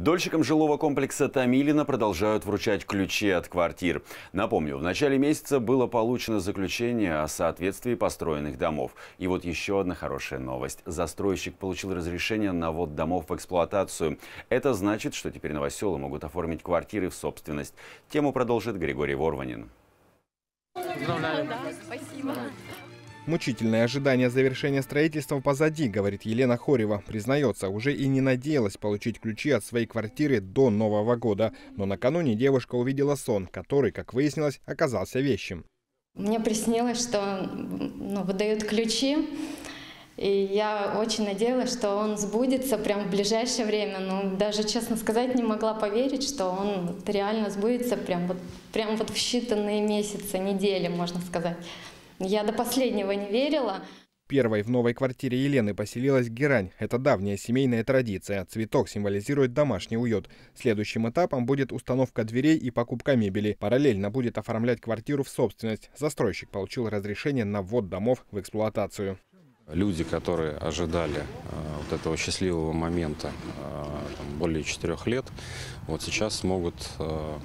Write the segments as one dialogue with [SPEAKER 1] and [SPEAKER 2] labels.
[SPEAKER 1] Дольщикам жилого комплекса Томилина продолжают вручать ключи от квартир. Напомню, в начале месяца было получено заключение о соответствии построенных домов. И вот еще одна хорошая новость. Застройщик получил разрешение на ввод домов в эксплуатацию. Это значит, что теперь новоселы могут оформить квартиры в собственность. Тему продолжит Григорий Ворванин.
[SPEAKER 2] Поздравляю. Да, спасибо.
[SPEAKER 3] Мучительное ожидание завершения строительства позади, говорит Елена Хорева. Признается, уже и не надеялась получить ключи от своей квартиры до Нового года. Но накануне девушка увидела сон, который, как выяснилось, оказался вещим.
[SPEAKER 4] Мне приснилось, что ну, выдают ключи, и я очень надеялась, что он сбудется прямо в ближайшее время. Но даже, честно сказать, не могла поверить, что он реально сбудется прямо вот, прям вот в считанные месяцы, недели, можно сказать. Я до последнего не верила.
[SPEAKER 3] Первой в новой квартире Елены поселилась герань. Это давняя семейная традиция. Цветок символизирует домашний уют. Следующим этапом будет установка дверей и покупка мебели. Параллельно будет оформлять квартиру в собственность. Застройщик получил разрешение на ввод домов в эксплуатацию.
[SPEAKER 5] Люди, которые ожидали э, вот этого счастливого момента э, там, более четырех лет, вот сейчас смогут э,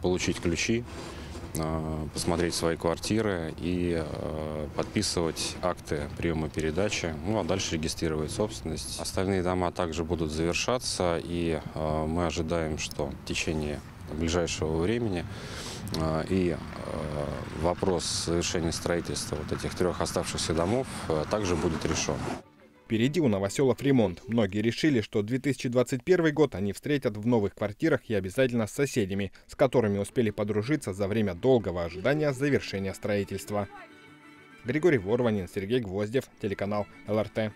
[SPEAKER 5] получить ключи посмотреть свои квартиры и э, подписывать акты приема передачи, ну а дальше регистрировать собственность. Остальные дома также будут завершаться, и э, мы ожидаем, что в течение ближайшего времени и вопрос завершения строительства вот этих трех оставшихся домов также будет решен.
[SPEAKER 3] Впереди у новоселов ремонт. Многие решили, что 2021 год они встретят в новых квартирах и обязательно с соседями, с которыми успели подружиться за время долгого ожидания завершения строительства. Григорий Ворванин, Сергей Гвоздев, телеканал ЛРТ.